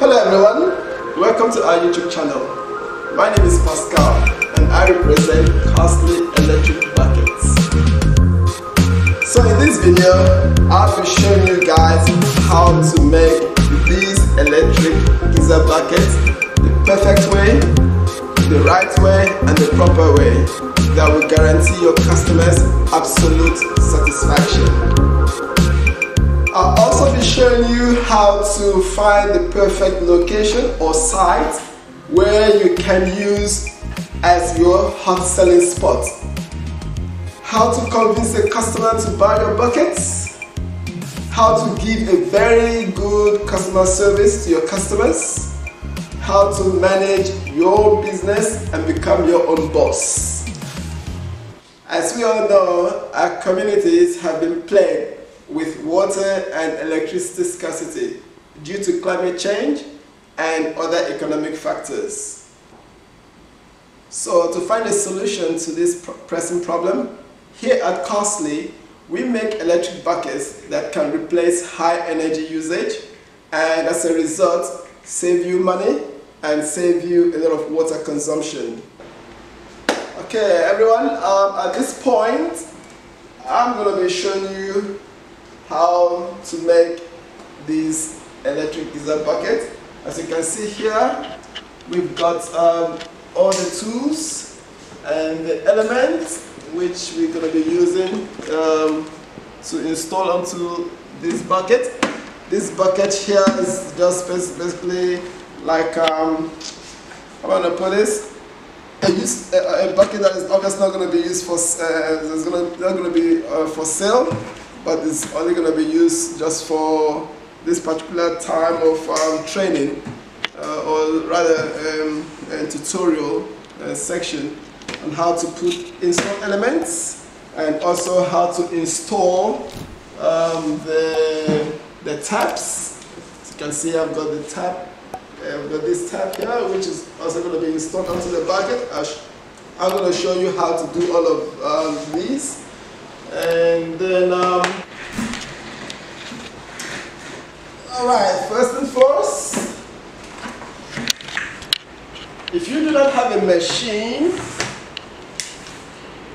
Hello everyone, welcome to our YouTube channel. My name is Pascal and I represent Caslee Electric Buckets. So in this video, I'll be showing you guys how to make these electric geyser buckets the perfect way, the right way and the proper way that will guarantee your customers absolute satisfaction. I'll showing you how to find the perfect location or site where you can use as your hot selling spot. How to convince a customer to buy your buckets. How to give a very good customer service to your customers. How to manage your business and become your own boss. As we all know, our communities have been plagued with water and electricity scarcity due to climate change and other economic factors. So to find a solution to this pressing problem, here at Caslee, we make electric buckets that can replace high energy usage and as a result save you money and save you a lot of water consumption. Okay everyone, um, at this point I'm going to be showing you how to make these electric geyser buckets. As you can see here, we've got um, all the tools and the elements which we're going to be using um, to install onto this bucket. This bucket here is just basically like, um, how am I going to put this? A, use, a, a, bucket that is obviously not going to be used for, uh, gonna, not going to be uh, for sale but it's only going to be used just for this particular time of um, training uh, or rather um, a tutorial uh, section on how to put install elements and also how to install um, the, the taps. As you can see I've got the tap, I've got this tap here which is also going to be installed onto the bucket. I'm going to show you how to do all of um, these. And then, um, all right, first and foremost, if you do not have a machine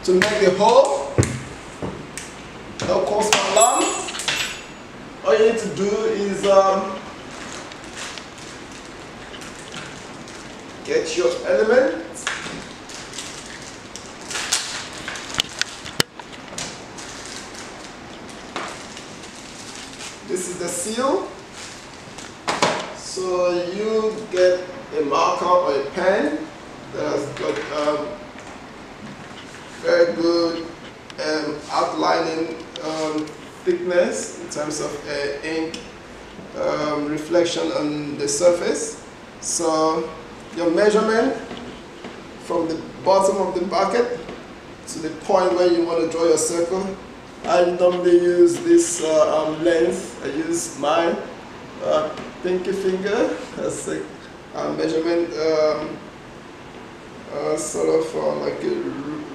to make the hole, no cost for long, all you need to do is um, get your element This is the seal. So you get a marker or a pen that has got um, very good um, outlining um, thickness in terms of uh, ink um, reflection on the surface. So your measurement from the bottom of the bucket to the point where you want to draw your circle I normally use this uh, um, length. I use my uh, pinky finger as a measurement, um, uh, sort of uh, like a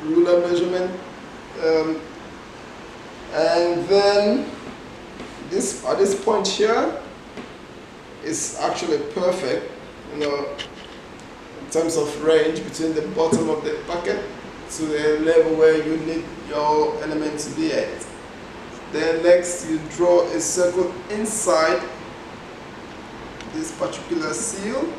ruler measurement. Um, and then this at this point here is actually perfect, you know, in terms of range between the bottom of the bucket to the level where you need your element to be at. Then next you draw a circle inside this particular seal.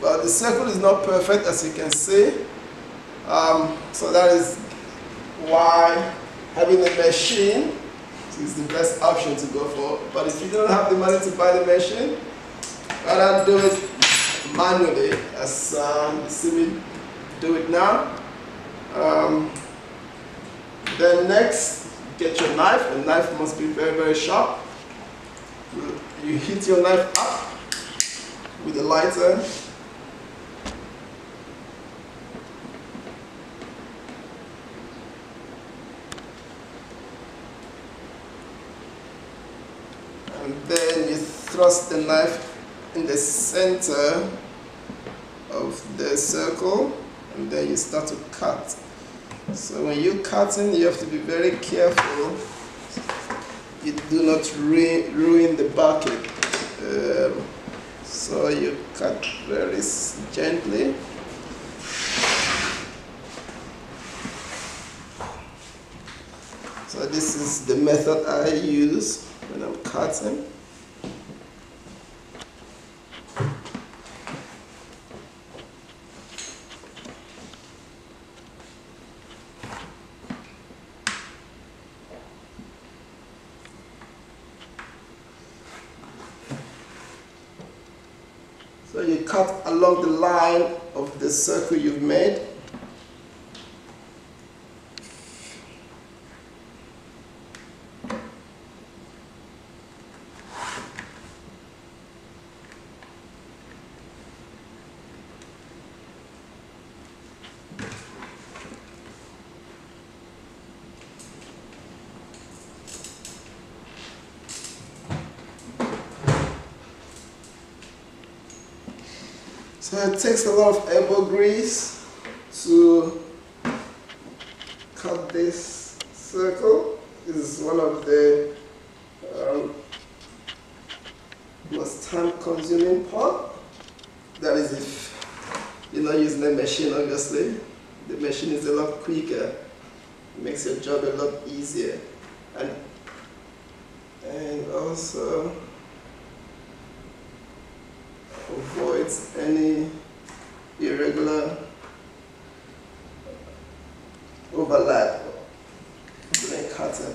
But the circle is not perfect as you can see. Um, so that is why having a machine is the best option to go for. But if you don't have the money to buy the machine, rather do it manually as um, see me do it now. Um, then next, get your knife. The knife must be very, very sharp. You hit your knife up with a lighter and then you thrust the knife in the center of the circle and then you start to cut So when you cutting, you have to be very careful. You do not ruin, ruin the bucket. Um, so you cut very gently. So this is the method I use when I'm cutting. So you cut along the line of the circle you've made. So it takes a lot of elbow grease to cut this circle. This is one of the um, most time consuming part. That is if you're not using a machine obviously. The machine is a lot quicker. It makes your job a lot easier. And, and also avoids any irregular overlap during cutting.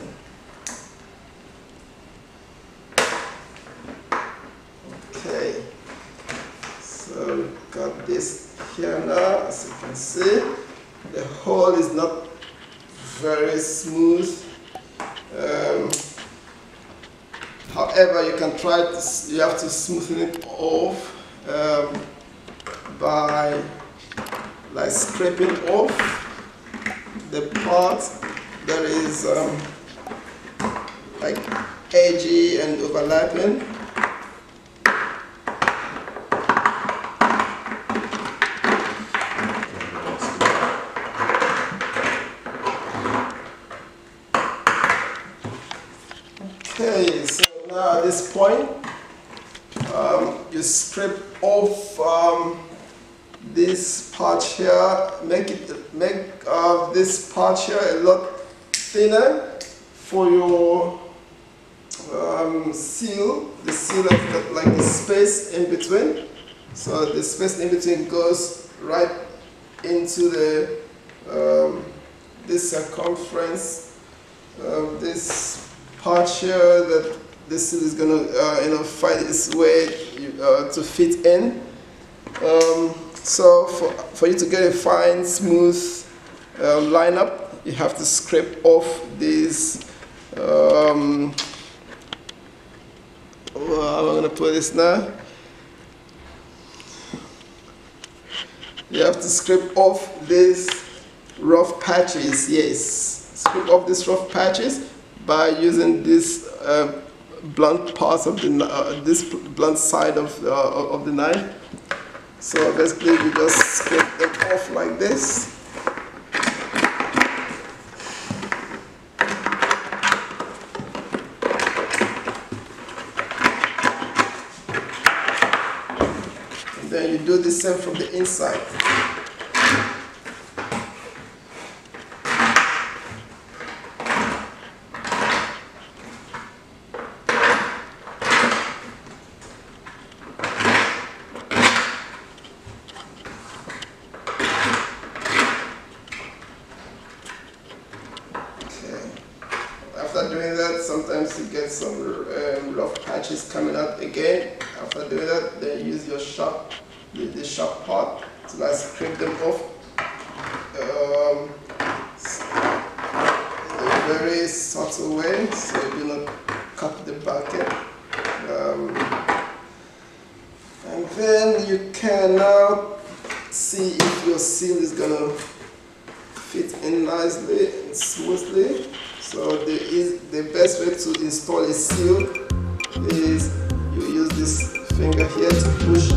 Okay, so got this here now, as you can see. The hole is not very smooth. Um, however, you can try to, you have to smoothen it off um, by like scraping off the part that is um, like edgy and overlapping. Okay, so now at this point, um, you scrape off um, this part here, make it make uh, this part here a lot thinner for your um, seal, the seal of the, like the space in between. So the space in between goes right into the um, this circumference of this part here that this is gonna uh, you know find its way uh, to fit in. Um, so for, for you to get a fine, smooth uh, lineup, you have to scrape off these. Um, how am I gonna put this now? You have to scrape off these rough patches. Yes, scrape off these rough patches by using this uh, blunt parts of the uh, this blunt side of uh, of the knife. So basically, you just scrape them off like this. And then you do the same from the inside. after doing that, sometimes you get some um, rough patches coming out again. After doing that, then use your sharp, the, the sharp part to like scrape them off um, in a very subtle way, so you do not cut the bucket. Um, and then you can now see if your seal is gonna fit in nicely and smoothly. So the, is, the best way to install a seal is you use this finger here to push.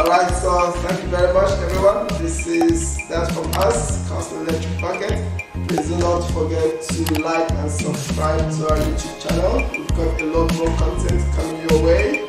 Alright, so thank you very much everyone. This is that from us, Caslee Electric Bucket. Please do not forget to like and subscribe to our YouTube channel. We've got a lot more content coming your way.